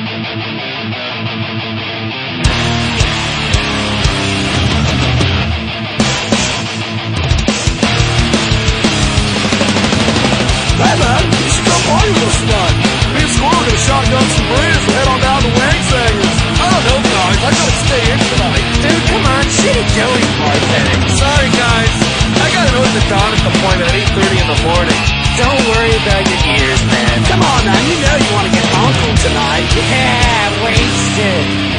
Hey tonight. You have wasted